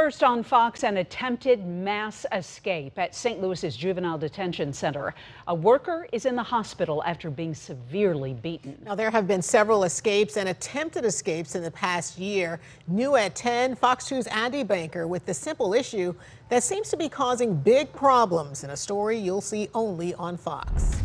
First on Fox, an attempted mass escape at St. Louis's Juvenile Detention Center. A worker is in the hospital after being severely beaten. Now, there have been several escapes and attempted escapes in the past year. New at 10, Fox 2's Andy Banker with the simple issue that seems to be causing big problems in a story you'll see only on Fox.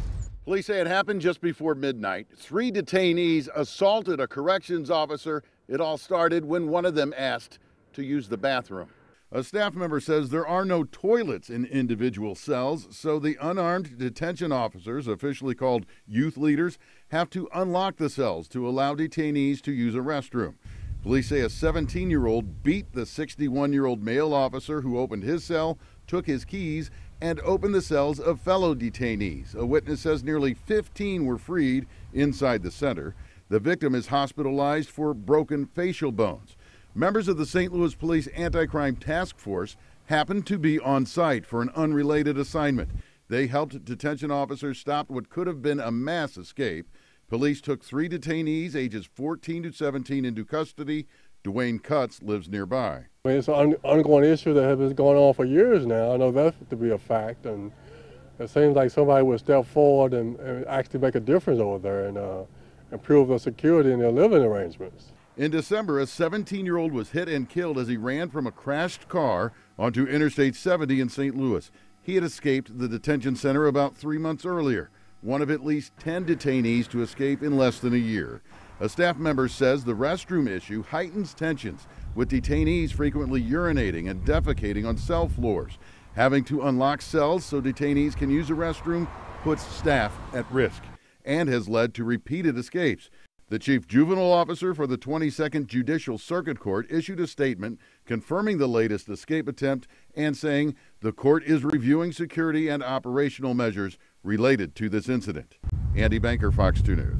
Police say it happened just before midnight. Three detainees assaulted a corrections officer. It all started when one of them asked to use the bathroom. A staff member says there are no toilets in individual cells, so the unarmed detention officers, officially called youth leaders, have to unlock the cells to allow detainees to use a restroom. Police say a 17 year old beat the 61 year old male officer who opened his cell, took his keys, and opened the cells of fellow detainees. A witness says nearly 15 were freed inside the center. The victim is hospitalized for broken facial bones. Members of the St. Louis Police Anti Crime Task Force happened to be on site for an unrelated assignment. They helped detention officers stop what could have been a mass escape. Police took three detainees, ages 14 to 17, into custody. Dwayne Cutts lives nearby. It's an ongoing issue that has been going on for years now. I know that to be a fact, and it seems like somebody would step forward and, and actually make a difference over there and uh, improve the security in their living arrangements. In December, a 17 year old was hit and killed as he ran from a crashed car onto Interstate 70 in St. Louis. He had escaped the detention center about three months earlier, one of at least 10 detainees to escape in less than a year. A staff member says the restroom issue heightens tensions, with detainees frequently urinating and defecating on cell floors. Having to unlock cells so detainees can use a restroom puts staff at risk and has led to repeated escapes. The chief juvenile officer for the 22nd Judicial Circuit Court issued a statement confirming the latest escape attempt and saying the court is reviewing security and operational measures related to this incident. Andy Banker, Fox 2 News.